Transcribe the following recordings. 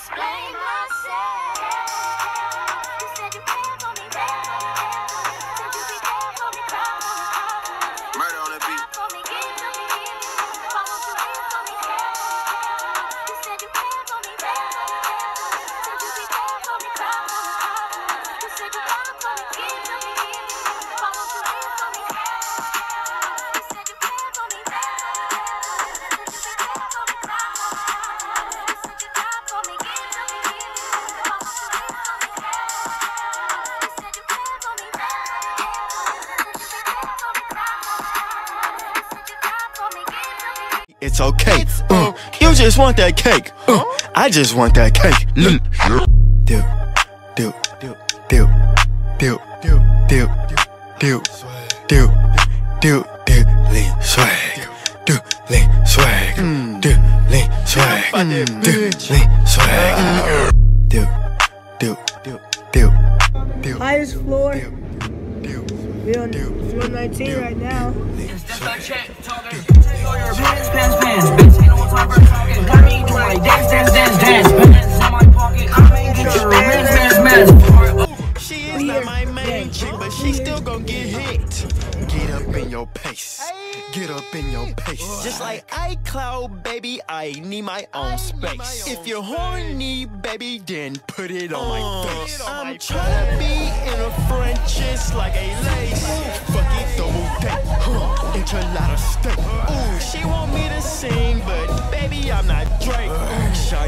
explain myself. okay. Uh, you just want that cake. Uh, I just want that cake. Look. Dip, dip, dip, dip, dip, dip, dip, dip, dip, dip, lean swag, do lean swag, do lean swag, do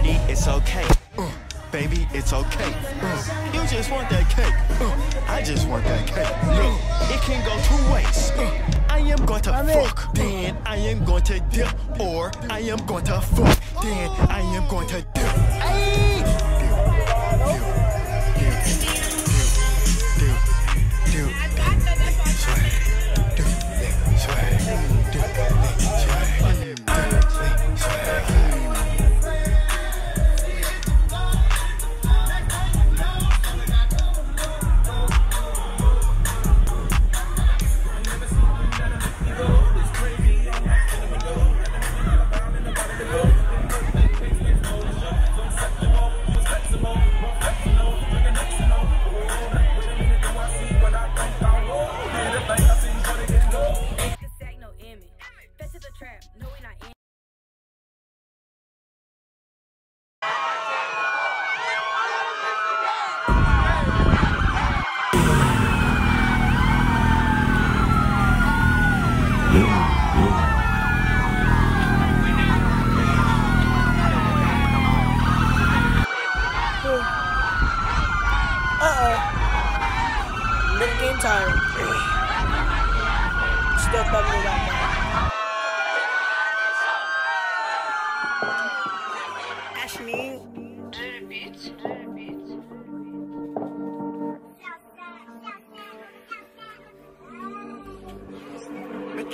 party, it's okay. Uh, baby, it's okay. Uh, you just want that cake. Uh, I just want that cake. Look, it can go two ways. I am going to fuck, then I am going to dip, or I am going to fuck, then I am going to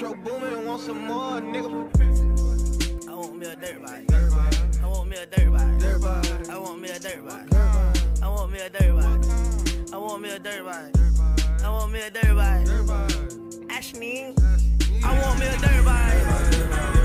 Metro Boomin, want some more, nigga. I want me a dirt bike. I want me a dirt bike. I want me a dirt bike. I want me a dirt bike. I want me a dirt bike. I want me a dirt bike. I want me a dirt bike.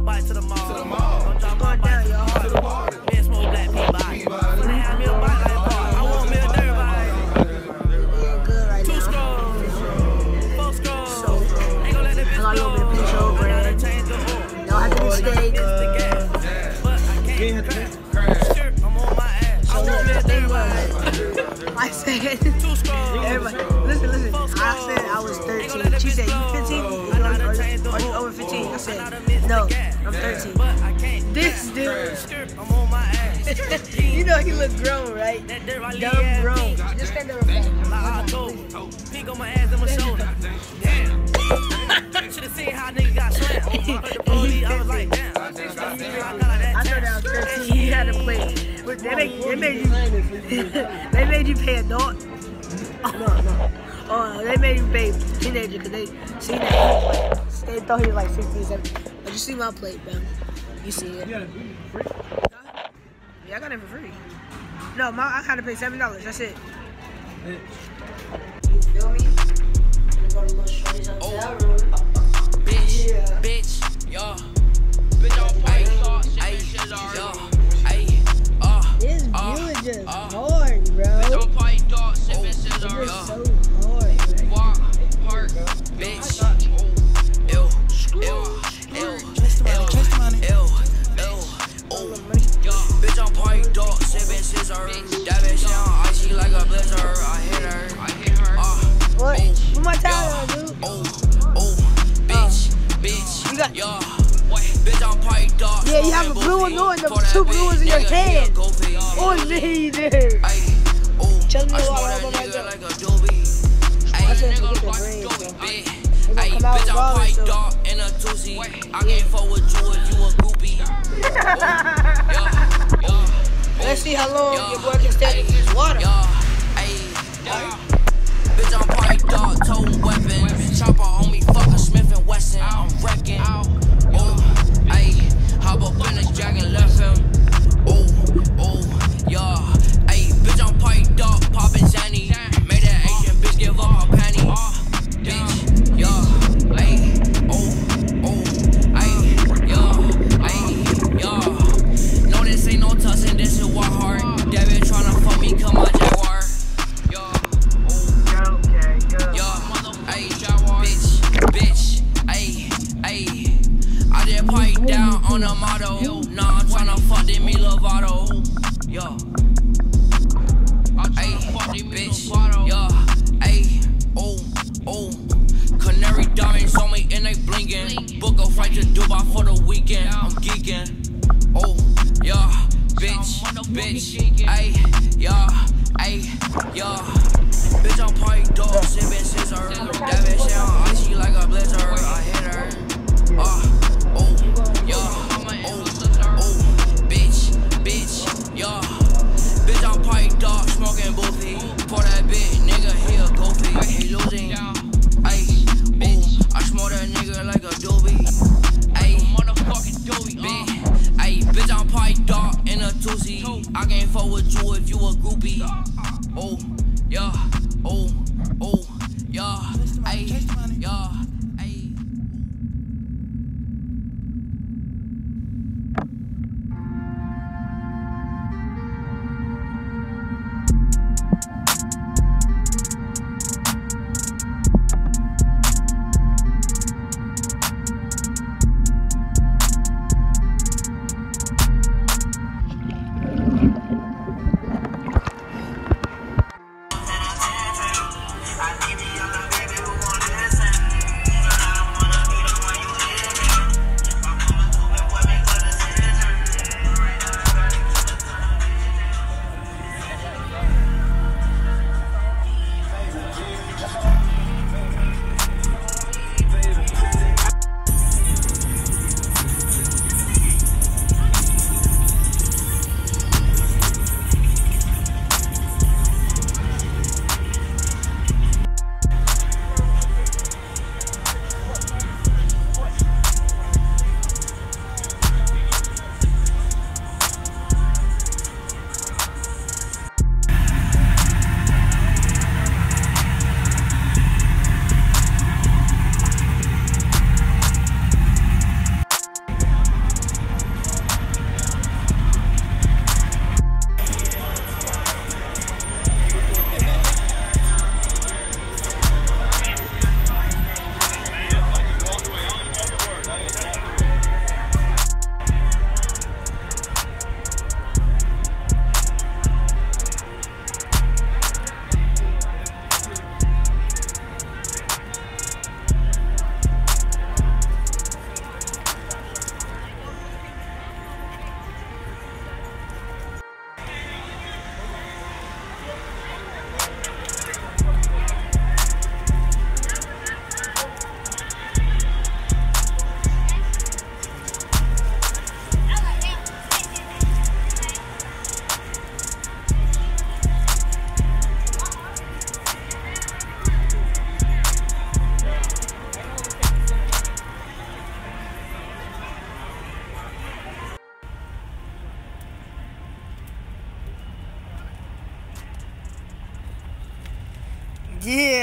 my to the mall. To the mall. you know he look grown, right? that Dumb grown. Just stand there. Pink on my ass and my shoulder. Damn. Should have seen how nigga got slammed. I was like, damn. I know that was 13. He had to play. But they made, they made you. they made you pay adult. No, no. Oh, they made you pay a teenager because they seen that. They thought he was like 15, 17. But you see my plate, bro. You see it. I got it for free. No, my, I had to pay seven dollars. That's it. Bitch. You feel me? Oh, bitch, yeah. bitch, yo, Bitch, I'm uh, this view uh, is just uh, hard, bro. Bitch, I'm fighting. Dog, sipping, oh, going on? The two in your head. Oh. Tell me what I'm the. Hey, bitch, I'm quite so. dark a. I can't fuck with you if you a Let's see how long your boy can stay in this water. Bitch, I'm quite dark, toting weapons. Chopper on me, Smith and Wesson. I'm wrecking hop up on the dragon, left him.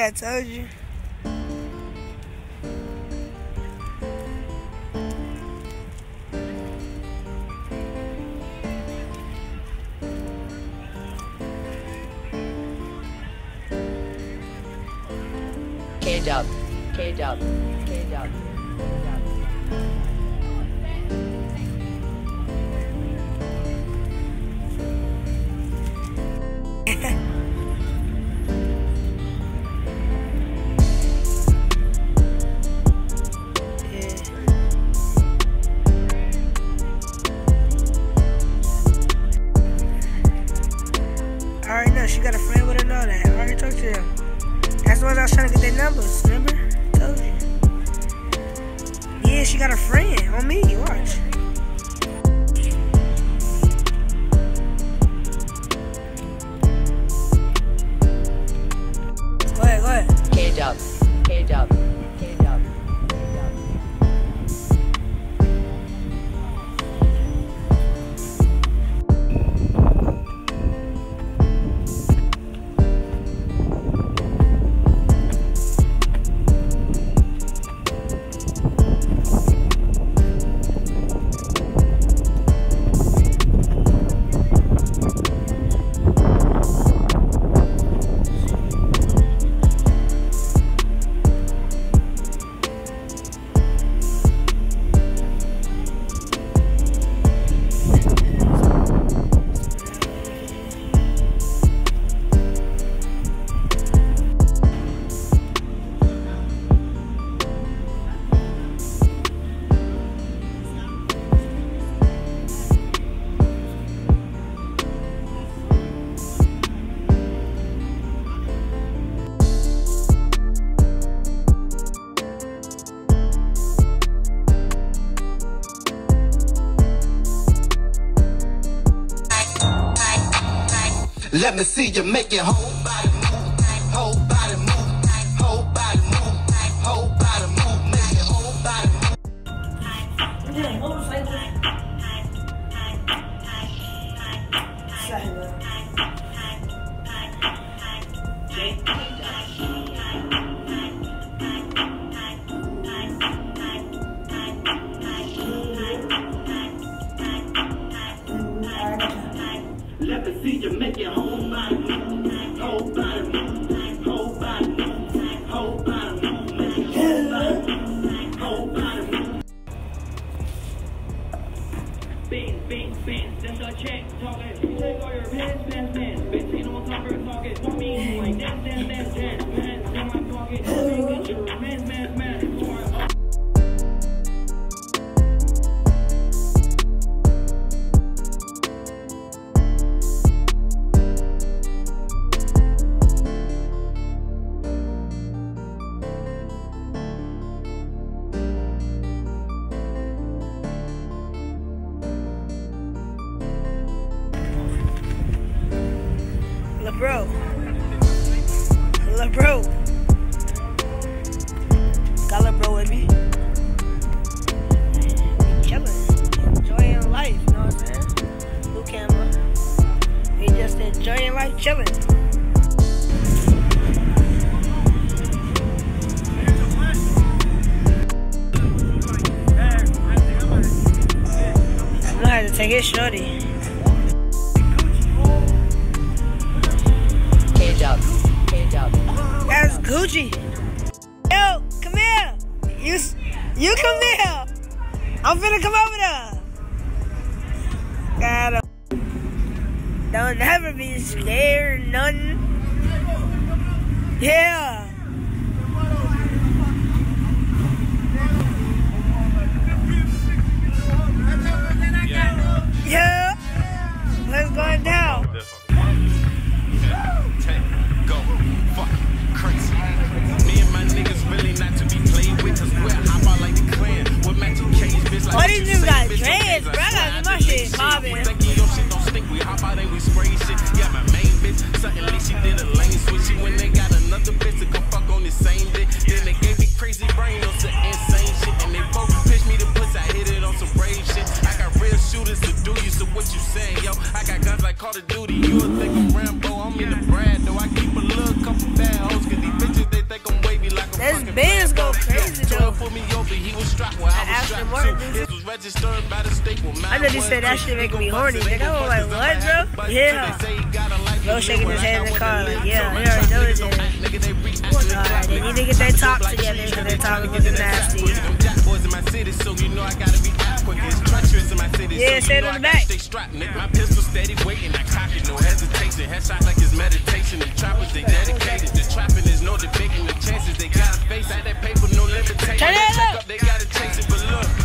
I told you. Got a friend with her know that. I already talked to them. That's why I was trying to get their numbers, remember? Told you. Yeah, she got a friend on me, watch. Go ahead, go ahead. K dub, K dub, Let see you make it whole I'm finna come over there. Gotta. Don't ever be scared, none. Yeah. Yeah. What's going down? Your shit don't stink, we hop out and we spray shit. Yeah, my main bitch, suddenly she did a lane switch. She when they got another bitch to come fuck on the same dick. Then they gave me crazy brain on some insane shit. And they both pitched me the puss, I hit it on some brave shit. I got real shooters to do you, so what you saying, yo? I got guns like Call of Duty, you would think I'm Rambo. want me to brag, though. I keep a little couple bad hoes, cause these bitches, they think I'm wavy like a This black go crazy, though. 12 put me over, he was strapped when I was strapped too. Dude. This was registered by the state with I know you said that shit making me horny, nigga. I was like, what, bro? Yeah. Bro shaking his head in the car, like, yeah, I already know this. Uh, they need to get their talk together because their top is looking nasty. Yeah, say it on the back. My pistol steady waiting, I cock it, no hesitation. Headshot like it's meditation. The trappers, they dedicated. The trapping is no debating. The chances they gotta face. At that paper, no limitation. They check up. up, They gotta chase it, but look, you gotta watch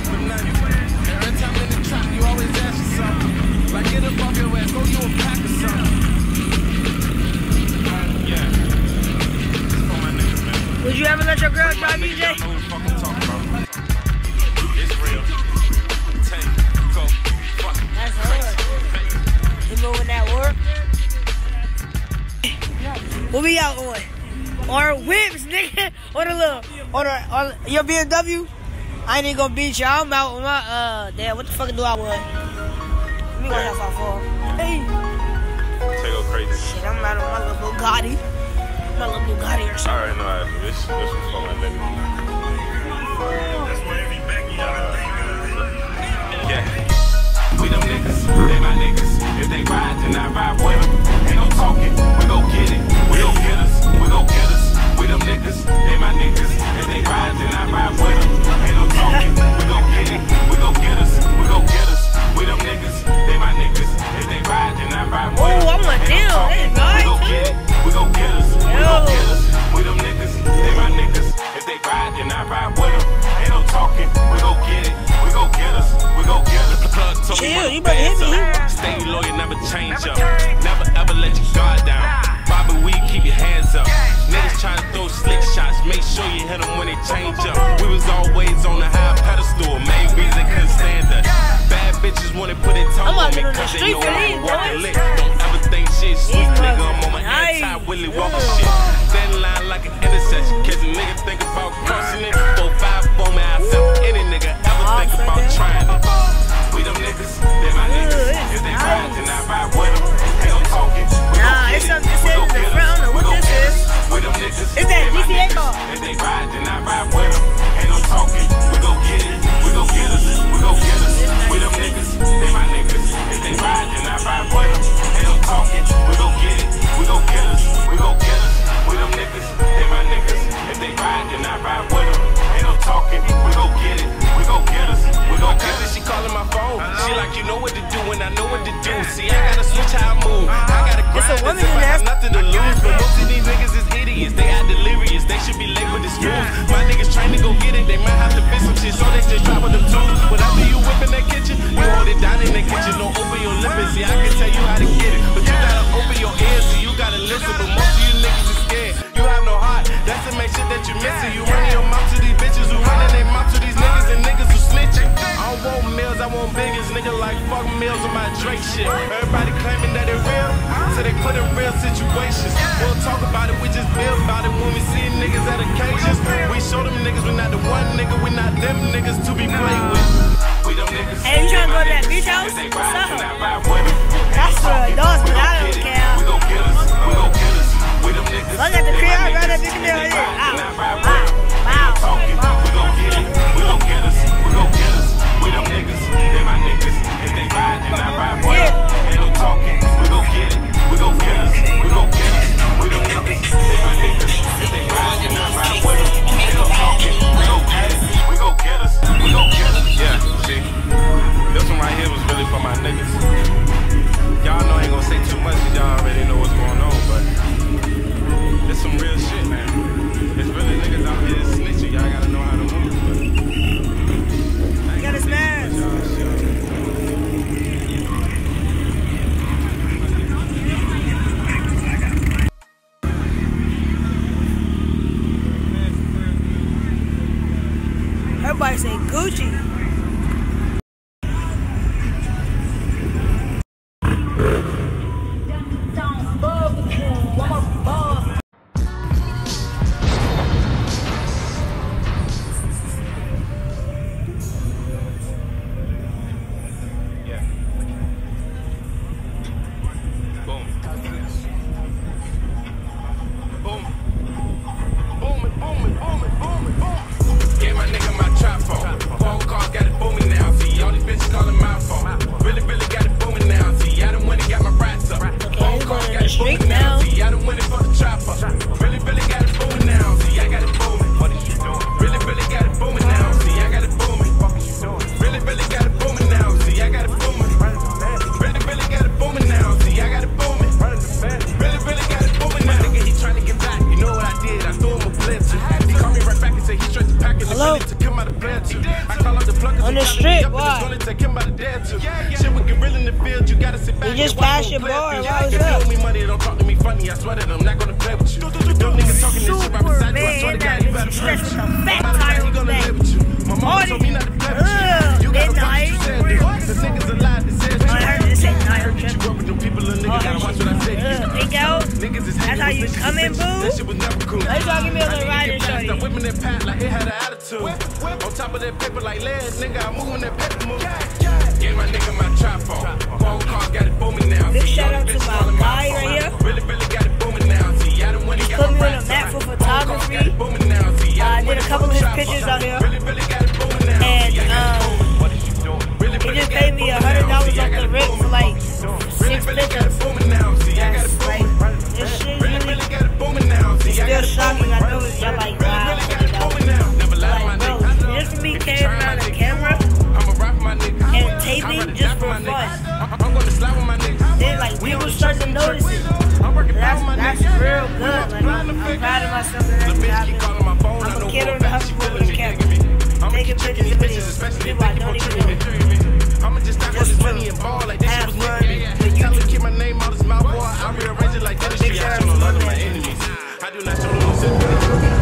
your BMW? I ain't even gonna beat you. I'm out with my, uh, damn, what the fuck do I want? Let me watch how far fall. Hey, Take go crazy. shit, I'm out on my little Bugatti. My little Bugatti or something. Alright, no, I- this, this was for my nigga. Yeah. We them niggas, they my niggas. If they ride, then I ride with them. Ain't no niggas, they my niggas. If they ride, then I ride with them. Ain't no talking. We Nah, it's something it. that We says gon' in the front. I don't know what this is. We them niggas. It's that GTA car. If they ride, then I ride with them. Ain't no talking. We get it. We gon' get us. We get us. We them niggas. They my niggas. If they ride, then I ride with them. Ain't no talking. We gon' get it. We gon' get us. We gon' get us. We them niggas. They my niggas. They ride, then I ride with them. Ain't no talking. We gon' get it. We gon' get us. We gon' get us. She calling my phone. She like you know what to do and I know what to do. See, I gotta switch how I move. I gotta It's a woman if I have nothing to lose. But most of these niggas is idiots. They are delirious. They should be labeled as fools. My niggas trying to go get it. They might have to fit some shit, so they just drop with them tools. Whatever you whip in that kitchen, you hold it down in that kitchen. Don't open your lips and see. I Drake shit. Everybody claiming that they real, so they put in real situations. We'll talk about it, we just build about it when we see niggas at occasions. We show them niggas we not the one nigga, we not them niggas to be played with. We them niggas. Hey, you tryna go to that beach house? What's up? then I ride with 'em. That's for endorsement. I don't We care. gon' get us, we gon' get us. We them niggas. Look at the crib, niggas. up in the middle here. ride, then I Ow, wow, wow, wow. we gon' get it. We gon' get us. We gon' get us. We them niggas. We gon' get it. We gon' get us. We gon' get niggas. If they ride, then I like lead, nigga, I'm moving that myself The bitch that's keep happening. calling my phone. I I'm know a kid for on a the fact she hustle feeling with she Kevin. me. Taking pictures of videos. People I they don't even me. I'ma just all Just this money and ball like this shit was fun. Tell her keep my name out his mouth, boy. I rearrange it like dentistry. Big I show no love to my enemies. I do not show them no sympathy.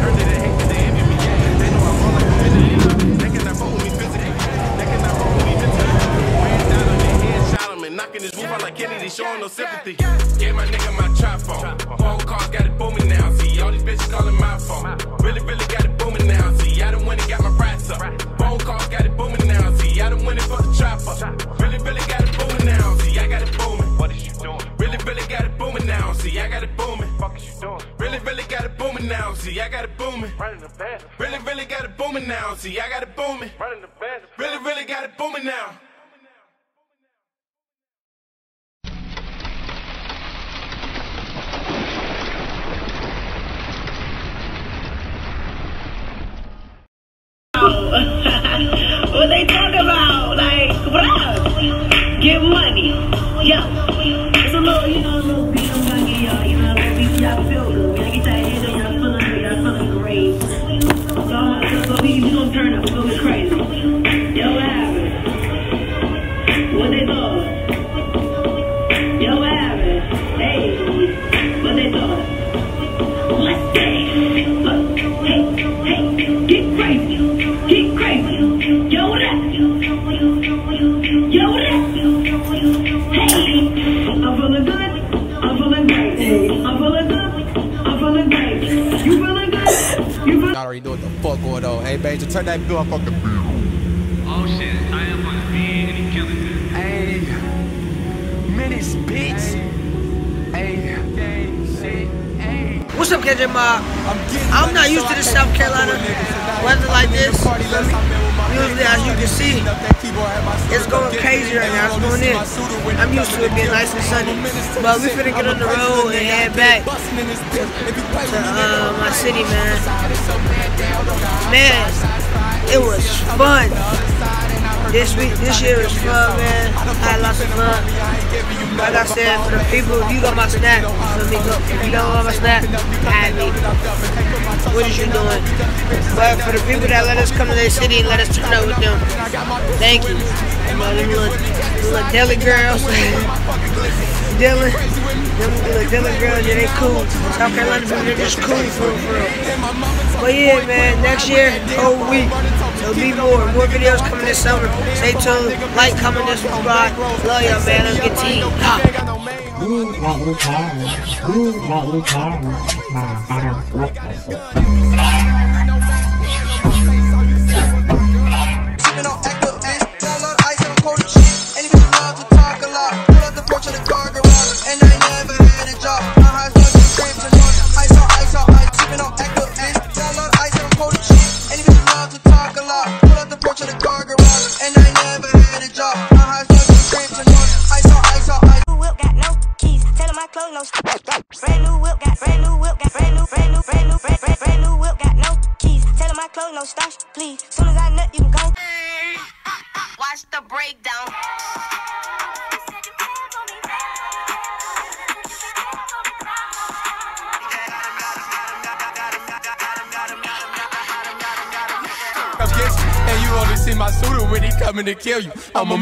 Heard that they hate 'cause they envy me. They know I'm all like a. They cannot fuck with me physically. They cannot fuck with me mentally. Ran down on their head, shot him and knocking his roof out like Kennedy, showing no sympathy. See, I got it booming. Running. Really, really got it booming now. See, I got it booming. Running the bed. Really, really got it booming now. what they talk about? Like, bruh, get money. Yo, fuck going on. Hey, Major, turn that motherfucking Oh shit, I am on the beat and he killing it. Hey, minutes, bitch. Hey, What's up, KJ Mob? I'm not used to the South Carolina weather like this. Usually, as you can see, it's going crazy right now. It's going in. I'm used to it being nice and sunny. But we finna get on the road and head back to uh, my city, man. Man, it was fun. This week, this year was fun, man. I had lots of fun. Like I said, for the people, if you got my snap, let me go. If you don't got my snap, add me. What is you doing? But for the people that let us come to their city and let us turn up with them, thank you. You know, little, little deli girls, Dillon, them little Dillon girls, yeah, they cool. South Carolina people, they're just cool for real, for real. But yeah, man, next year, whole week, there'll be more. More videos coming this summer. Stay tuned. Like, comment, and subscribe. Love y'all, man. Let's get you. Ha. To kill you. I'm a